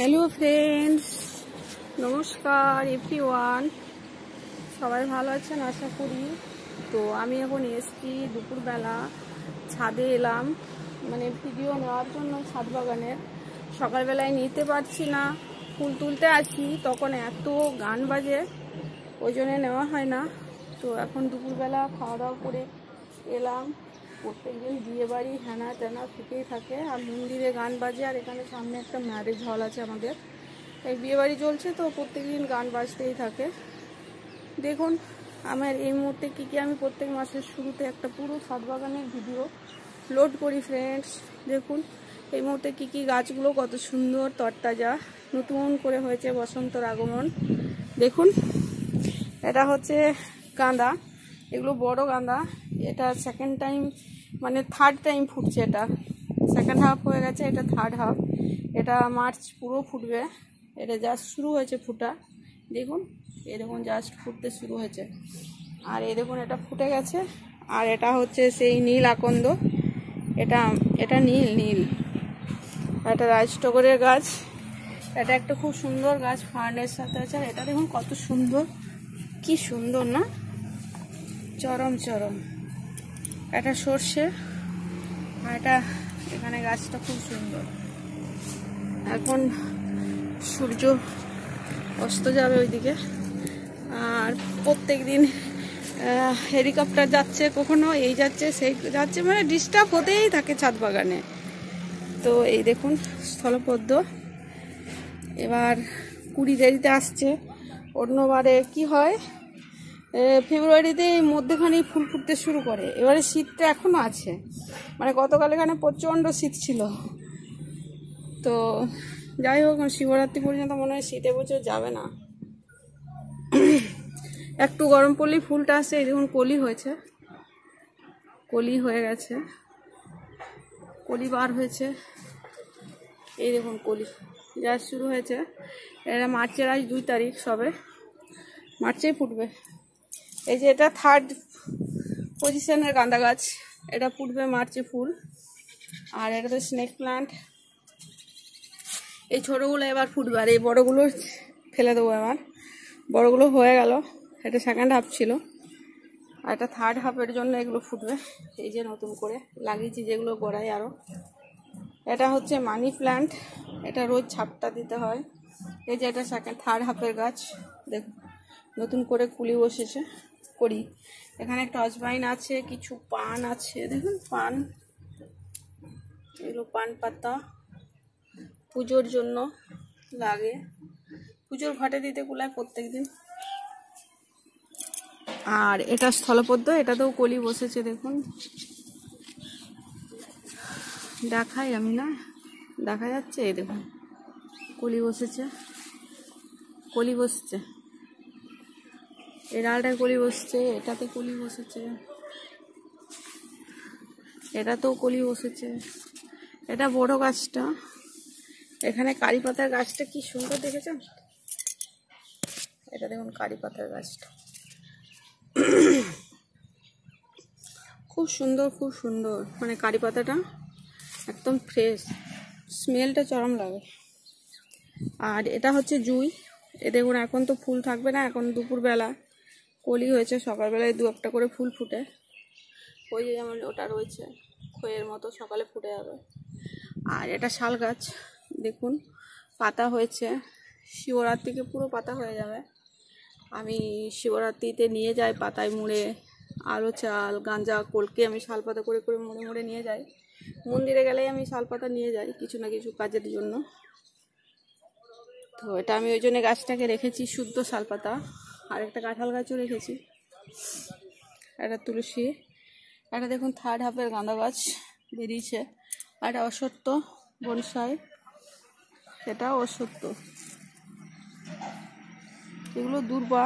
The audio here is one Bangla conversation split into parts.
হ্যালো ফ্রেন্ডস, নমস্কার এভরি ওয়ান সবাই ভালো আছেন আশা করি। তো আমি এখন এসছি দুপুরবেলা, ছাদে এলাম। মানে ভিডিও নেওয়ার জন্য ছাদ বাগানের। সকালবেলায় নিতে পারছি না, ফুল তুলতে আসি তখন এত গান বাজে, ওই জন্য নেওয়া হয় না। তো এখন দুপুরবেলা খাওয়া দাওয়া করে এলাম। প্রত্যেকদিন বিয়ে বাড়ি হ্যানা ত্যানা থেকেই থাকে। আর মন্দিরে গান বাজে, আর এখানে সামনে একটা ম্যারেজ হল আছে আমাদের। এই বিয়ে বাড়ি চলছে তো প্রত্যেকদিন গান বাজতেই থাকে। দেখুন, আমার এই মুহূর্তে কী কী আমি প্রত্যেক মাসের শুরুতে একটা পুরো ছাদ বাগানের ভিডিও লোড করি ফ্রেন্ডস দেখুন, এই মুহূর্তে কী কী গাছগুলো কত সুন্দর তরতাজা, নতুন করে হয়েছে বসন্তর আগমন। দেখুন, এটা হচ্ছে গাঁদা, এগুলো বড় গাঁদা। এটা সেকেন্ড টাইম মানে থার্ড টাইম ফুটছে এটা। সেকেন্ড হাফ হয়ে গেছে, এটা থার্ড হাফ এটা মার্চ পুরো ফুটবে। এটা জাস্ট শুরু হয়েছে ফুটা। দেখুন এই দেখুন জাস্ট ফুটতে শুরু হয়েছে। আর এই দেখুন, এটা ফুটে গেছে। আর এটা হচ্ছে সেই নীল আকন্দ। এটা এটা নীল নীল। এটা রাজটগরের গাছ। এটা একটা খুব সুন্দর গাছ ফার্নের সাথে আছে। আর এটা দেখুন কত সুন্দর। কি সুন্দর না? চরম চরম। এটা সর্ষে, আর এটা এখানে গাছটা খুব সুন্দর। এখন সূর্য অস্ত যাবে ওইদিকে। আর প্রত্যেক দিন হেলিকপ্টার যাচ্ছে কখনো, এই যাচ্ছে, সেই যাচ্ছে মানে ডিস্টার্ব হতেই থাকে ছাদ বাগানে। তো এই দেখুন, স্থলপদ্ম। এবার কুড়ি দেরিতে আসছে। অন্যবারে কি হয়? ফেব্রুয়ারিতে মধ্যেখানে ফুল ফুটতে শুরু করে। এবারে শীতটা এখনও আছে। মানে গতকাল এখানে প্রচণ্ড শীত ছিল। তো যাই হোক শিবরাত্রি পর্যন্ত মনে হয় শীতে বছর যাবে না। একটু গরম পড়লেই ফুলটা আসে। এই দেখুন, কলি হয়েছে। কলি হয়ে গেছে। কলি বার হয়েছে। এই দেখুন, কলি। যা শুরু হয়েছে। এটা মার্চের আজ দুই তারিখ সবে। মার্চেই ফুটবে। এই যে এটা থার্ড পজিশনের গাঁদা গাছ। এটা ফুটবে মার্চে ফুল। আর এটা তো স্নেক প্লান্ট এই ছোটোগুলো এবার ফুটবে। আর এই বড়োগুলো ফেলে দেবো এবার। বড়োগুলো হয়ে গেল। এটা সেকেন্ড হাফ ছিল। আর এটা থার্ড হাফের জন্য এগুলো ফুটবে। এই যে নতুন করে লাগিয়েছি যেগুলো গড়াই আরও এটা হচ্ছে মানি প্ল্যান্ট এটা রোজ ছাপটা দিতে হয়। এই যে এটা সেকেন্ড থার্ড হাফের গাছ। দেখুন নতুন করে কুলি বসেছে। করি। এখানে একটা অজবাইন আছে, কিছু পান আছে, দেখুন পান। এগুলো পান পাতা, পুজোর জন্য লাগে। পুজোর ঘাটে দিতে কুলায় প্রত্যেক দিন আর এটা স্থলপদ্ম, এটাতেও কলি বসেছে, দেখুন। দেখাই আমি না, দেখা যাচ্ছে, এই দেখুন। কলি বসেছে, কলি বসছে। এই ডালটায় কলি বসছে, এটাতে কলি বসেছে। এটাতেও কলি বসেছে। এটা বড় গাছটা। এখানে কারি পাতার গাছটা কি সুন্দর দেখেছেন এটা দেখুন কারি পাতার গাছটা। খুব সুন্দর খুব সুন্দর। মানে কারি পাতাটা একদম ফ্রেশ স্মেলটা চরম লাগে। আর এটা হচ্ছে জুই। এ দেখুন, এখন তো ফুল থাকবে না, এখন দুপুরবেলা। কলি হয়েছে সকালবেলায় দু একটা করে ফুল ফুটে। ওই যে যেমন ওটা রয়েছে খয়ের মতো সকালে ফুটে যাবে। আর এটা শাল গাছ, দেখুন, পাতা হয়েছে। শিবরাত্রিকে পুরো পাতা হয়ে যাবে। আমি শিবরাত্রিতে নিয়ে যাই পাতায় মুড়ে, আলো চাল, গাঁজা, কলকে আমি শাল পাতা করে করে মুড়ে মুড়ে নিয়ে যাই। মন্দিরে গেলেই আমি শাল পাতা নিয়ে যাই কিছু না কিছু কাজের জন্য। তো এটা আমি ওই জন্য গাছটাকে রেখেছি, শুদ্ধ শাল পাতা। আর একটা কাঁঠাল গাছও রেখেছি একটা তুলসী, একটা দেখুন থার্ড হাফের গাঁদা গাছ বেরিয়েছে। একটা অসত্য বনসাই, সেটা অসত্য। এগুলো দুর্বা।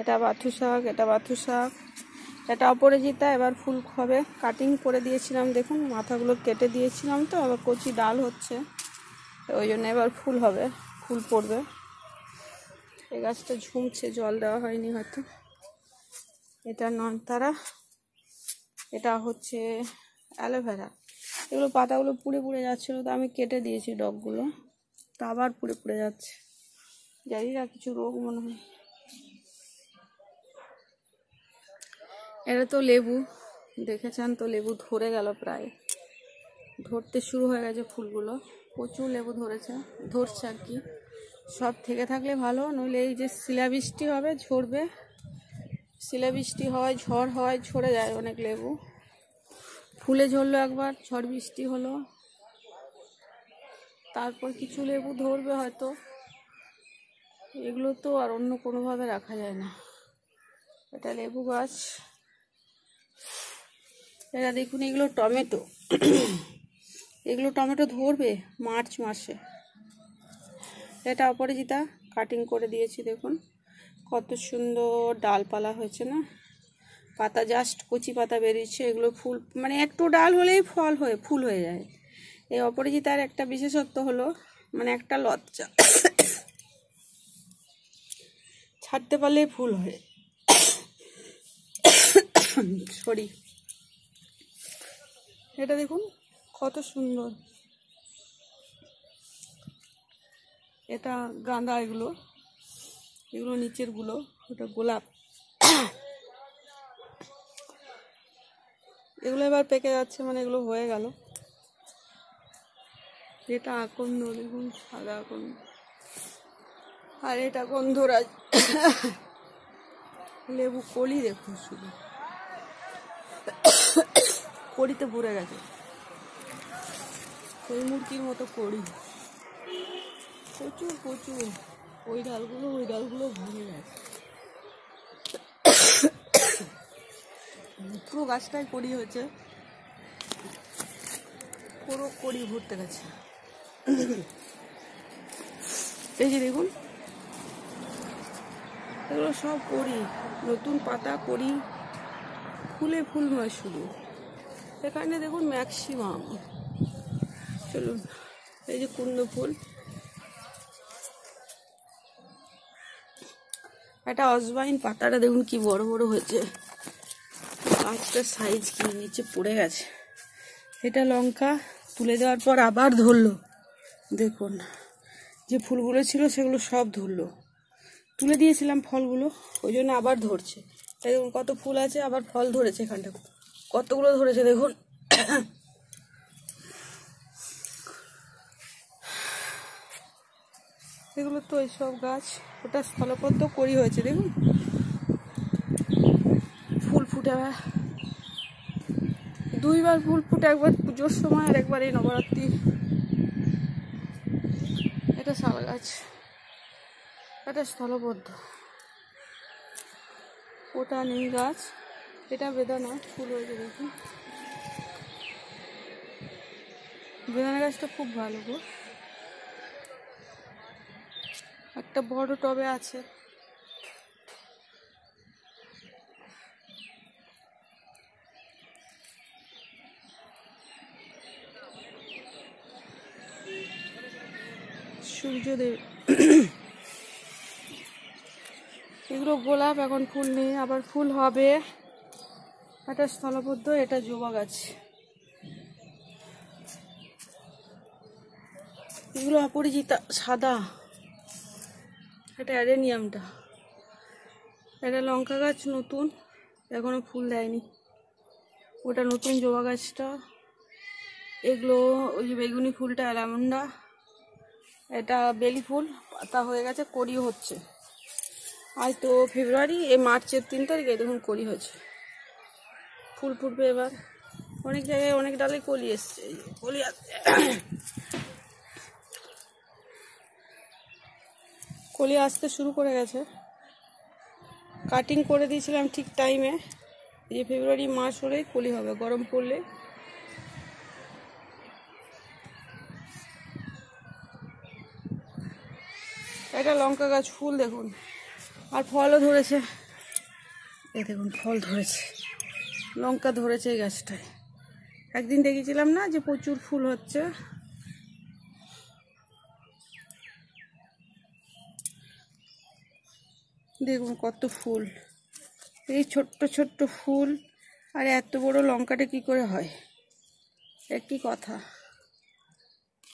এটা বাথু শাক, এটা বাথু শাক। এটা অপরাজিতা, এবার ফুল হবে। কাটিং করে দিয়েছিলাম, দেখুন, মাথাগুলো কেটে দিয়েছিলাম তো, আবার কচি ডাল হচ্ছে। ওই জন্য এবার ফুল হবে, ফুল পড়বে। এই গাছটা ঝুমছে, জল দেওয়া হয়নি হয়তো। এটা ননতারা এটা হচ্ছে অ্যালোভেরা। এগুলো পাতাগুলো পুড়ে পুড়ে যাচ্ছিল, তো আমি কেটে দিয়েছি ডগগুলো। গাছটা আবার পুড়ে পুড়ে যাচ্ছে। জানি না, কিছু রোগ মনে হয়। এটা তো লেবু, দেখেছেন তো, লেবু ধরে গেল প্রায়। ধরতে শুরু হয়ে গেছে ফুলগুলো। প্রচুর লেবু ধরেছে, ধরছে আর কি। সব থেকে থাকলে ভালো, নইলে এই যে শিলাবৃষ্টি হবে, ঝরবে। শিলাবৃষ্টি হয়, ঝড় হয়, ঝরে যায় অনেক লেবু। ফুলে ঝরলো একবার, ঝড় বৃষ্টি হলো। তারপর কিছু লেবু ধরবে হয়তো। এগুলো তো আর অন্য কোনোভাবে রাখা যায় না। এটা লেবু গাছ। এটা দেখুন, এগুলো টমেটো। এগুলো টমেটো ধরবে মার্চ মাসে। এটা অপরাজিতা কাটিং করে দিয়েছি, দেখুন। কত সুন্দর ডালপালা হয়েছে না? পাতা জাস্ট কচি পাতা বেরিয়েছে, এগুলো ফুল মানে একটু ডাল হলেই ফল হয়ে, ফুল হয়ে যায়। এই অপরাজিতার একটা বিশেষত্ব হলো মানে একটা লজ্জা। ছাড়তে পারলেই ফুল হয়। সরি। এটা দেখুন, কত সুন্দর। এটা গাঁদা এগুলো। এগুলো নিচেরগুলো, ওটা গোলাপ। এগুলো এবার পেকে যাচ্ছে মানে এগুলো হয়ে গেল। এটা আকন্দ, দেখুন, সাদা আকন্দ। আর এটা গন্ধরাজ। লেবু কলি দেখুন শুধু। কড়িতে ভরে গেছে। ওই মুরগির মতো কড়ি প্রচুর প্রচুর। ওই ডালগুলো ওই ডালগুলো ভরে গেছে পুরো গাছটাই করি হয়েছে। পুরো করি ভরতে গেছে। এই যে দেখুন, এগুলো সব করি নতুন পাতা করি ফুলে ফুলময় শুধু। এখানে দেখুন ম্যাক্সিমাম। চলুন, এই যে কুন্দ ফুল। একটা অজবাইন পাতাটা দেখুন কি বড় বড় হয়েছে। গাছটার সাইজ কি নিচে পড়ে গেছে। এটা লঙ্কা তুলে দেওয়ার পর আবার ধরলো। দেখুন, যে ফুলগুলো ছিল সেগুলো সব ধরলো। তুলে দিয়েছিলাম ফলগুলো, ওই জন্য আবার ধরছে। দেখুন কত ফুল আছে, আবার ফল ধরেছে এখানটা। কতগুলো ধরেছে দেখুন। এগুলো তো এইসব গাছ। ওটা স্থলপদ্ম করি হয়েছে, দেখুন। ফুল ফুটে। দুইবার ফুল ফুটে, একবার পুজোর সময় আর একবার এই নবরাত্রি। এটা শাল গাছ। এটা স্থলবদ্ধ ওটা নীল গাছ। এটা বেদানা, ফুল হয়েছে, দেখুন। বেদানা গাছটা খুব ভালো গো। একটা বড় টবে আছে। সূর্যদেব। এগুলো গোলাপ, এখন ফুল নেই, আবার ফুল হবে। এটা স্থলবদ্ধ, এটা জবা গাছ। এগুলো অপরিচিতা, সাদা। এটা অ্যাডেনিয়ামটা। এটা লঙ্কা গাছ নতুন, এখনও ফুল দেয়নি। ওটা নতুন জবা গাছটা। এগুলো ওই যে বেগুনি ফুলটা, অ্যালামন্ডা। এটা বেলি ফুল, পাতা হয়ে গেছে কড়ি হচ্ছে। আজ তো ফেব্রুয়ারি, এই মার্চের তিন তারিখে দেখুন কলি হয়েছে। ফুল ফুটবে এবার। অনেক জায়গায় অনেক ডালে কলি এসছে। কলি কলি আসতে শুরু করে গেছে। কাটিং করে দিয়েছিলাম ঠিক টাইমে যে ফেব্রুয়ারি মাস হলেই কলি হবে, গরম পড়লে। এটা লঙ্কা গাছ, ফুল দেখুন। আর ফলও ধরেছে। এ দেখুন, ফল ধরেছে। লঙ্কা ধরেছে এই গাছটায়। একদিন দেখেছিলাম না যে প্রচুর ফুল হচ্ছে? দেখুন কত ফুল। এই ছোট্ট ছোট্ট ফুল। আর এত বড় লঙ্কাটা কি করে হয়? একই কথা?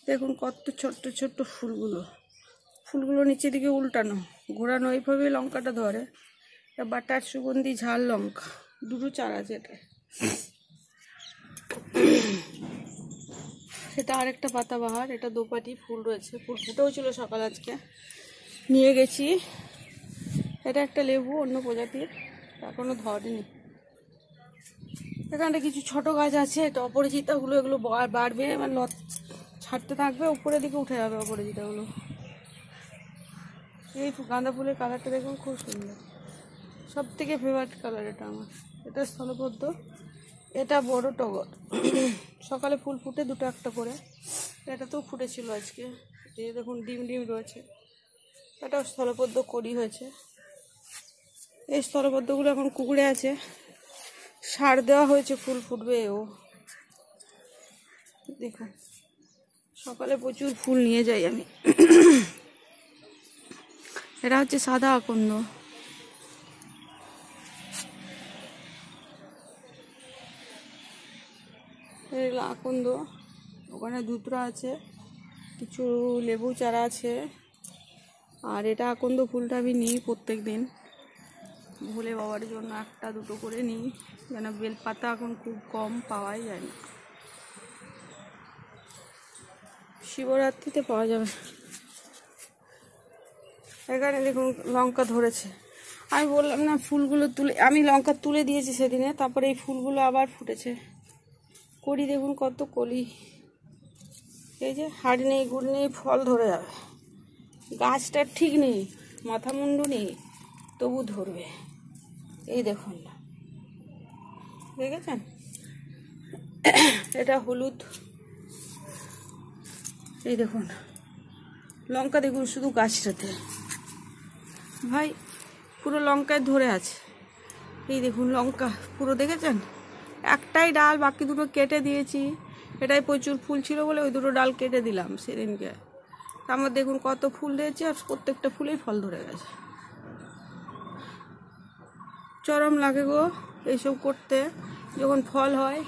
দেখুন কত ছোট্ট ছোট্ট ফুলগুলো। ফুলগুলো নিচের দিকে উল্টানো। ঘোরানো এইভাবে লঙ্কাটা ধরে। বাটার, সুগন্ধি, ঝাল লঙ্কা। দুটো চারা এটা। এটা আরেকটা পাতাবাহার। এটা দোপাটি ফুল রয়েছে। ফুল ফুটেও ছিল সকাল আজকে। নিয়ে গেছি। এটা একটা লেবু, অন্য প্রজাতির। এখনও ধরেনি। এখানটা কিছু ছোট গাছ আছে, এটা অপরিচিতাগুলো, এগুলো বাড়বে এবার লত ছাড়তে থাকবে, উপরের দিকে উঠে যাবে অপরাজিতাগুলো এই গাঁদা ফুলের কালারটা দেখুন, খুব সুন্দর। সব থেকে ফেভারিট কালার এটা আমার। এটা স্থলপদ্ম, এটা বড় টগর। সকালে ফুল ফুটে দুটো একটা করে। এটা তো ফুটেছিল আজকে। এই দেখুন, ডিম ডিম রয়েছে। এটা স্থলপদ্ম করি হয়েছে। এই স্থলপদ্মগুলো এখন কুকুরে আছে। সার দেওয়া হয়েছে, ফুল ফুটবে ও। দেখুন, সকালে প্রচুর ফুল নিয়ে যাই আমি। এটা হচ্ছে সাদা আকন্দ। আকন্দ। ওখানে দুতরা আছে, কিছু লেবু চারা আছে। আর এটা আকন্দ ফুলটা আমি নিই প্রত্যেক দিন ভোলে বাবার জন্য একটা দুটো করে নিই, যেন বেলপাতা এখন খুব কম পাওয়াই যায় না। শিবরাত্রিতে পাওয়া যাবে। এখানে দেখুন লঙ্কা ধরেছে। আমি বললাম না ফুলগুলো তুলে, আমি লঙ্কা তুলে দিয়েছি সেদিনে, তারপরে এই ফুলগুলো আবার ফুটেছে। করি দেখুন কত কলি। এই যে হাড় নেই, গুড় নেই, ফল ধরে যাবে। গাছটা ঠিক নেই মাথা মুন্ডু নেই, তবু ধরবে। এই দেখুন। দেখেছেন? এটা হলুদ। এই দেখুন। লঙ্কা দেখুন, শুধু গাছটাতে। ভাই, পুরো লঙ্কায় ধরে আছে। এই দেখুন, লঙ্কা। পুরো দেখেছেন? একটাই ডাল, বাকি দুটো কেটে দিয়েছি। এটাই প্রচুর ফুল ছিল বলে ওই দুটো ডাল কেটে দিলাম সেদিনকে। আমার দেখুন কত ফুল দিয়েছে আর প্রত্যেকটা ফুলেই ফল ধরে গেছে। চরম লাগে গো এইসব করতে। যখন ফল হয়,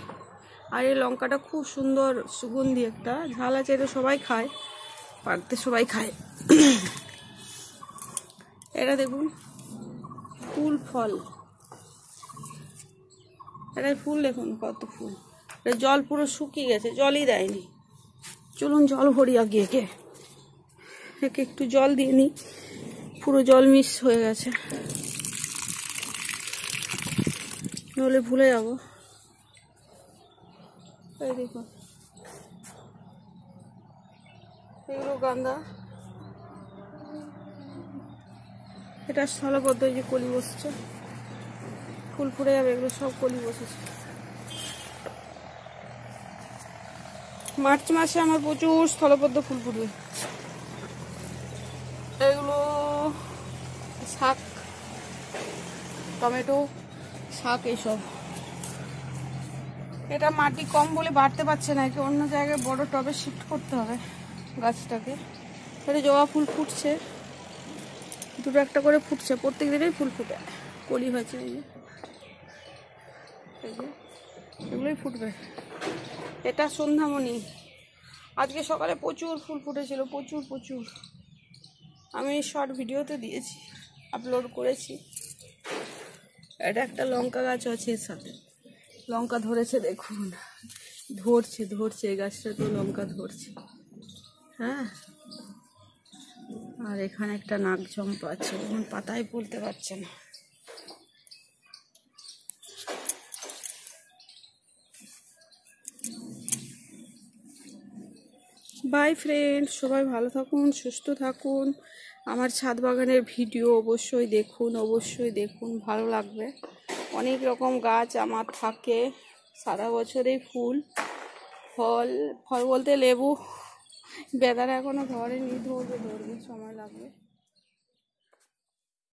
আর এই লঙ্কাটা খুব সুন্দর সুগন্ধি একটা। ঝাল আছে, এটা সবাই খায় পাকতে সবাই খায়। এটা দেখুন, ফুল ফল। এটা ফুল দেখুন, কত ফুল। এটা জল পুরো শুকিয়ে গেছে, জলই দেয়নি। চলুন, জল ভরি আগে একে। একে একটু জল দিয়ে নিই। পুরো জল মিস হয়ে গেছে। নইলে ভুলে যাব। এই দেখুন এগুলো গান্দা। এটা স্থলবদ্ধ যে কলি বসছে। ফুল ফুটে যাবে, এগুলো সব কলি বসেছে। মার্চ মাসে আমার প্রচুর স্থলবদ্ধ ফুল ফুটবে। এগুলো শাক, টমেটো শাক এইসব। এটা মাটি কম বলে বাড়তে পারছে না, একে অন্য জায়গায় বড় টবে শিফট করতে হবে গাছটাকে। এটা জবা ফুল ফুটছে। দুটো একটা করে ফুটছে, প্রত্যেক দিনেই ফুল ফুটে। কলি হয়েছে এই যে। এগুলোই ফুটবে। এটা সন্ধ্যামণি। আজকে সকালে প্রচুর ফুল ফুটেছিল, প্রচুর প্রচুর। আমি শর্ট ভিডিওতে দিয়েছি আপলোড করেছি। এটা একটা লঙ্কা গাছ আছে এর সাথে। লঙ্কা ধরেছে, দেখুন। ধরছে ধরছে, এই গাছটা তো লঙ্কা ধরছে। হ্যাঁ? আর এখানে একটা নাক চম্পা আছে এখন পাতায় পড়তে পারছে না। বাই ফ্রেন্ড সবাই ভালো থাকুন, সুস্থ থাকুন। আমার ছাদ বাগানের ভিডিও অবশ্যই দেখুন অবশ্যই দেখুন, ভালো লাগবে। অনেক রকম গাছ আমার থাকে, সারা বছরেই ফুল, ফল ফল বলতে লেবু। বেদারা এখনও ধরেনি, ধরবে ধরবে, সময় লাগবে।